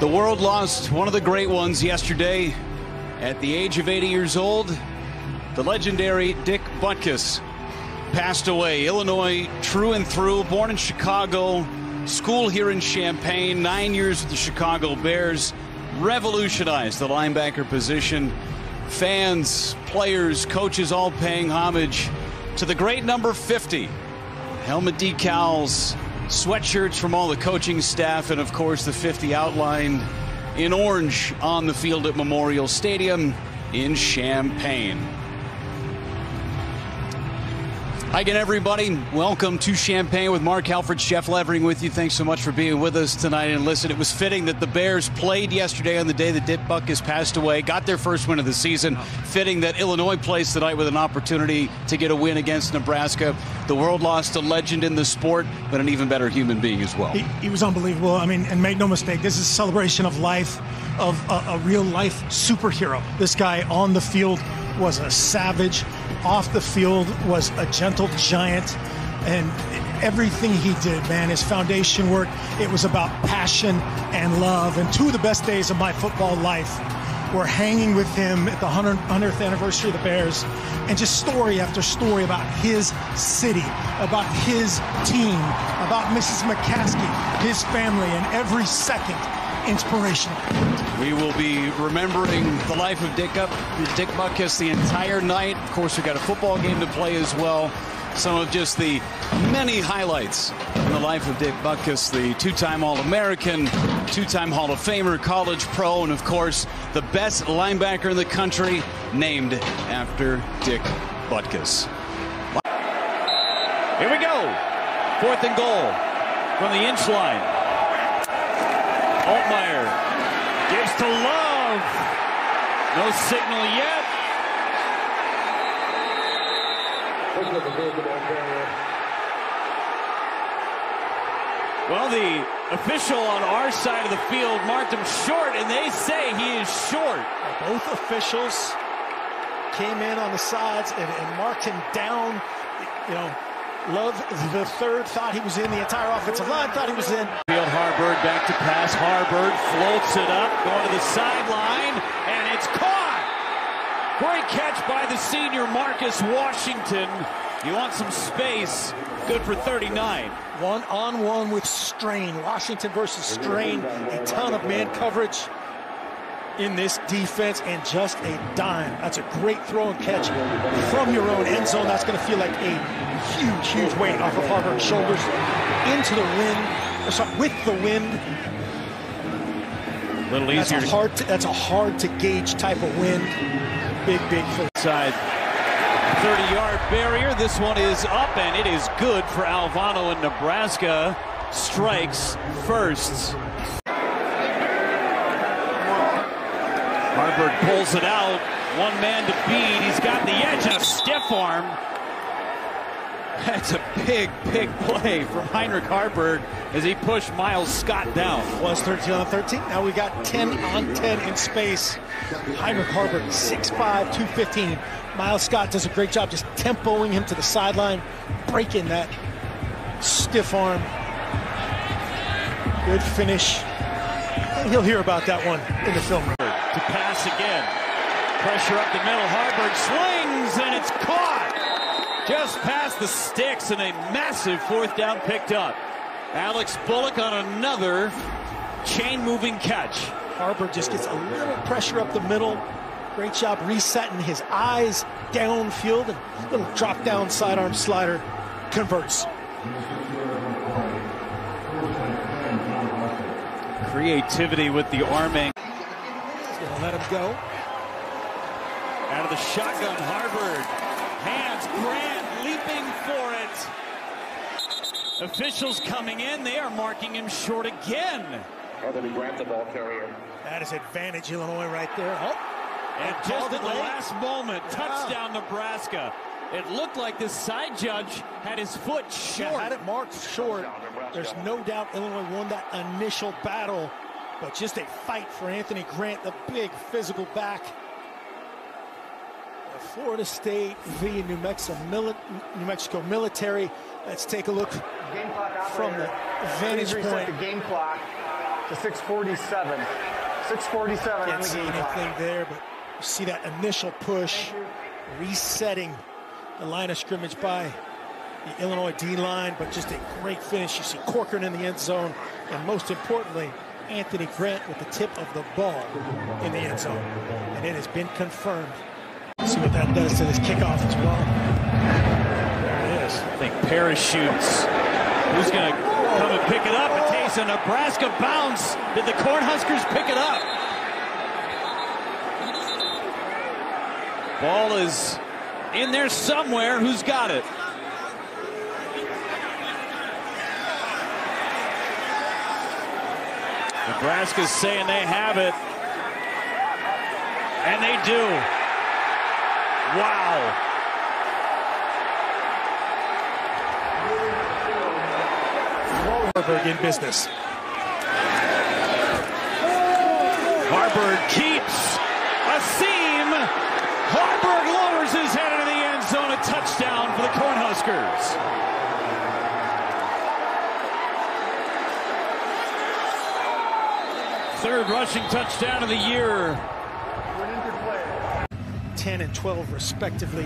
The world lost one of the great ones yesterday at the age of 80 years old. The legendary Dick Butkus passed away. Illinois, true and through, born in Chicago, school here in Champaign, nine years with the Chicago Bears, revolutionized the linebacker position. Fans, players, coaches all paying homage to the great number 50. Helmet decals, sweatshirts from all the coaching staff, and of course the 50 outlined in orange on the field at Memorial Stadium in Champaign. Hi again, everybody. Welcome to Champaign with Mark Helfrich, Jeff Levering with you. Thanks so much for being with us tonight. And listen, it was fitting that the Bears played yesterday on the day that Dick Butkus passed away, got their first win of the season. Fitting that Illinois plays tonight with an opportunity to get a win against Nebraska. The world lost a legend in the sport, but an even better human being as well. He, he was unbelievable. I mean, and make no mistake, this is a celebration of life, of a, a real life superhero. This guy on the field was a savage off the field was a gentle giant and everything he did, man, his foundation work, it was about passion and love. And two of the best days of my football life were hanging with him at the 100th anniversary of the Bears and just story after story about his city, about his team, about Mrs. McCaskey, his family, and every second inspirational. We will be remembering the life of Dick, Up, Dick Butkus the entire night. Of course, we've got a football game to play as well. Some of just the many highlights in the life of Dick Butkus, the two-time All-American, two-time Hall of Famer, college pro, and of course, the best linebacker in the country, named after Dick Butkus. Here we go. Fourth and goal from the inch line. Altmaier gives to Love. No signal yet. Well, the official on our side of the field marked him short, and they say he is short. Both officials came in on the sides and, and marked him down. You know, Love, the third, thought he was in. The entire offensive line thought he was in. Field Haarberg back to pass. Haarberg floats it up, going to the sideline, and it's caught. Great catch by the senior Marcus Washington. You want some space. Good for 39. One on one with strain. Washington versus strain. A ton of man coverage in this defense and just a dime. That's a great throw and catch from your own end zone. That's going to feel like a huge, huge weight off of Haarberg's shoulders into the wind, or sorry, with the wind. A little easier. That's a hard to, that's a hard to gauge type of wind. Big, big for side. 30-yard barrier. This one is up, and it is good for Alvano in Nebraska. Strikes first. Haarberg pulls it out. One man to beat. He's got the edge and a stiff arm. That's a big, big play from Heinrich Haarberg as he pushed Miles Scott down. Was 13 on 13. Now we got 10 on 10 in space. Heinrich Haarberg, 6'5", 215. Miles Scott does a great job just tempoing him to the sideline, breaking that stiff arm. Good finish. He'll hear about that one in the film to pass again. Pressure up the middle. Haarberg swings, and it's caught. Just past the sticks, and a massive fourth down picked up. Alex Bullock on another chain-moving catch. Haarberg just gets a little pressure up the middle. Great job resetting his eyes downfield. And a little drop down sidearm slider converts. Creativity with the arming let him go. Out of the shotgun, Haarberg. Hands, Grant leaping for it. Officials coming in. They are marking him short again. Other than Grant, the ball carrier. That is advantage Illinois right there. Oh. And just at the last moment, touchdown Nebraska. It looked like this side judge had his foot short. Yeah, had it marked short. There's no doubt Illinois won that initial battle but just a fight for Anthony Grant, the big physical back. Uh, Florida State via New Mexico, New Mexico military. Let's take a look from the vantage point. The game clock. to 647. 647 Can't see anything there, but you see that initial push, resetting the line of scrimmage by the Illinois D line, but just a great finish. You see Corcoran in the end zone, and most importantly, Anthony Grant with the tip of the ball in the end zone. And it has been confirmed. See what that does to this kickoff as well. There it is. I think parachutes. Who's going to come and pick it up? It takes a Nebraska bounce. Did the Cornhuskers pick it up? Ball is in there somewhere. Who's got it? Nebraska's saying they have it. And they do. Wow. Haarberg in business. Haarberg keeps a seam. Haarberg lowers his head into the end zone. A touchdown for the Cornhuskers. Third rushing touchdown of the year. 10 and 12 respectively.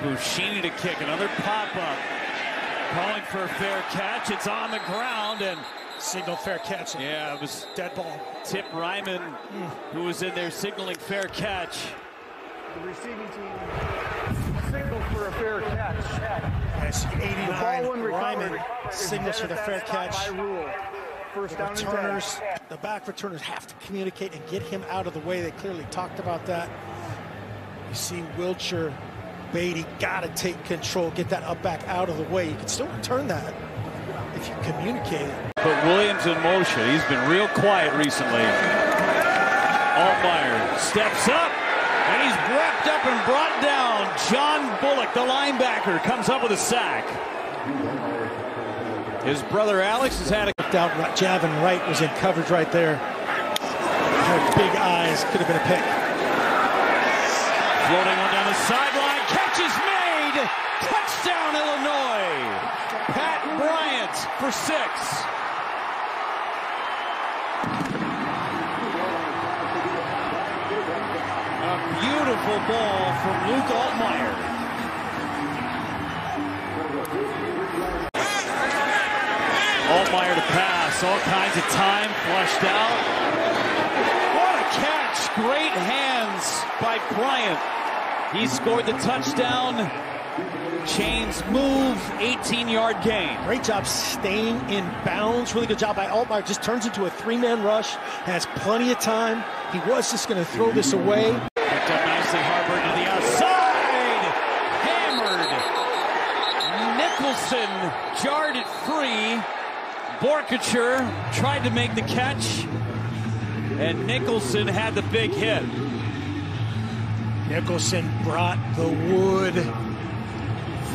Buschini to kick. Another pop-up. Calling for a fair catch. It's on the ground and Signal fair catch. yeah, it was Dead ball. Tip Reiman who was in there signaling fair catch. The receiving team signaled for a fair catch. As The ball when Reiman recovered is signals for the fair catch. By rule. First The down and ten. returners, the back returners have to communicate and get him out of the way. They clearly talked about that. You see Wilcher, Beatty, got to take control, get that up back out of the way. You can still return that if you communicate it. Put Williams in motion. He's been real quiet recently. Altmaier steps up, and he's wrapped up and brought down. John Bullock, the linebacker, comes up with a sack. His brother Alex has had a out, right- Javin Wright was in coverage right there. Big eyes, could have been a pick. floating one down the sideline. Catch is made. Touchdown, Illinois. Pat Bryant for six. A beautiful ball from Luke Altmaier. Altmaier to pass, all kinds of time, flushed out. What a catch! Great hands by Bryant. He scored the touchdown. Chains move, 18-yard gain. Great job staying in bounds. Really good job by Altmaier. Just turns into a three-man rush. Has plenty of time. He was just going to throw this away. Picked up nicely, Haarberg to the outside. Hammered. Nicholson jarred it free. Borkacher tried to make the catch. And Nicholson had the big hit. Nicholson brought the wood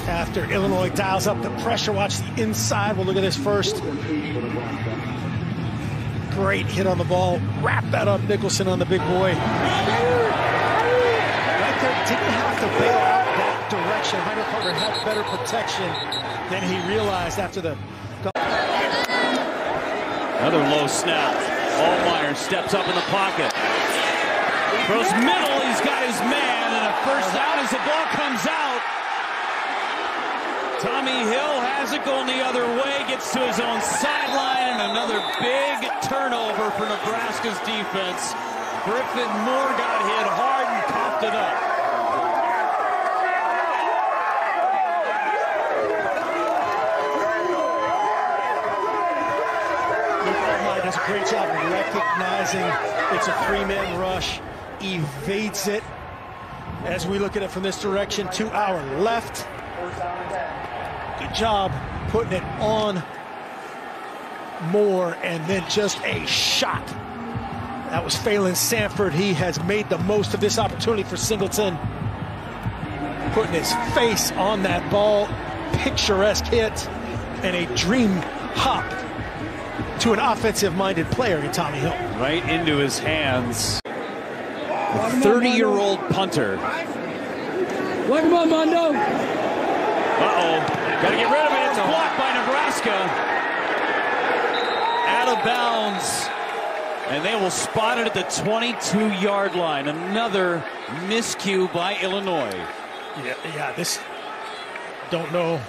after Illinois dials up the pressure. Watch the inside. We'll look at this first. Great hit on the ball. Wrap that up, Nicholson on the big boy. Right there, didn't have to bail out that direction. Hunter Carter had better protection than he realized after the Another low snap. Altmaier steps up in the pocket. Throws middle. He's got his man. And a first down as the ball comes out. Tommy Hill has it going the other way. Gets to his own sideline. And another big turnover for Nebraska's defense. Griffin Moore got hit hard and popped it up. Luke Altmaier does a great job recognizing it's a three-man rush, evades it. As we look at it from this direction, to our left. Good job putting it on Moore, and then just a shot. That was Phelan Sanford. He has made the most of this opportunity for Singleton. Putting his face on that ball. Picturesque hit and a dream hop to an offensive-minded player in Tommy Hill. Right into his hands. The 30-year-old punter. Welcome on, Mondo. Uh-oh. Got to get rid of it. It's blocked by Nebraska. out of bounds. And they will spot it at the 22 yard line. Another miscue by Illinois. Yeah, yeah, this don't know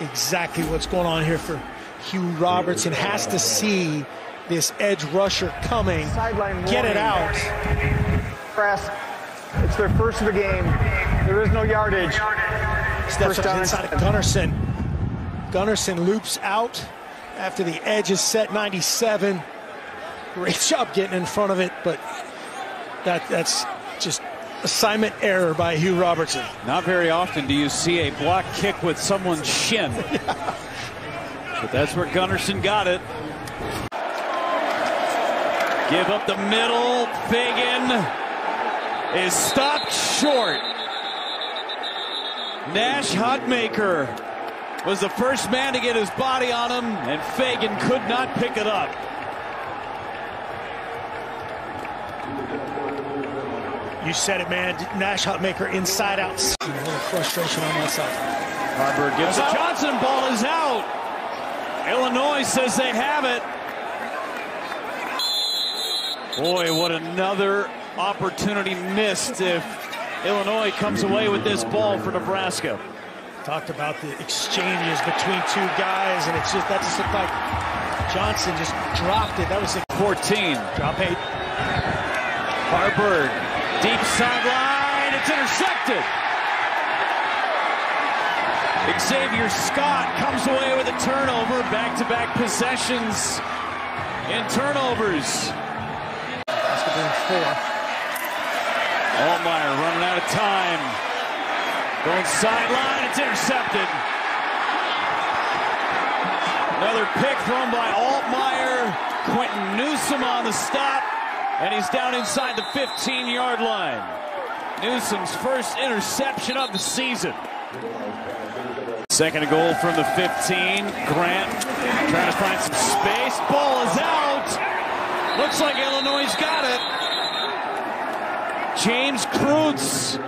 exactly what's going on here for Hugh Robertson. Has to see this edge rusher coming, Sideline get it out. Press. It's their first of the game. There is no yardage. Steps First up down inside of and- Gunnarsson. Gunnarsson loops out after the edge is set 97. Great job getting in front of it, but that that's just assignment error by Hugh Robertson. Not very often do you see a block kick with someone's shin. But that's where Gunnarsson got it. Give up the middle. Feagin is stopped short. Nash Hutmacher was the first man to get his body on him, and Feagin could not pick it up. You said it, man. Nash Hutmacher inside out. A little frustration on that side. Haarberg gives it. Johnson ball is out. Illinois says they have it. Boy, what another opportunity missed if Illinois comes away with this ball for Nebraska. Talked about the exchanges between two guys, and it's just that just looked like Johnson just dropped it. That was a 14. drop eight. Haarberg, deep sideline. It's intercepted. Xavier Scott comes away with a turnover. Back-to-back possessions and turnovers. Basketball in four. Altmaier running out of time. Going sideline, it's intercepted. Another pick thrown by Altmaier. Quinton Newsome on the stop, and he's down inside the 15-yard line. Newsome's first interception of the season. Second goal from the 15. Grant trying to find some space. Ball is out. Looks like Illinois got it. James Kreutz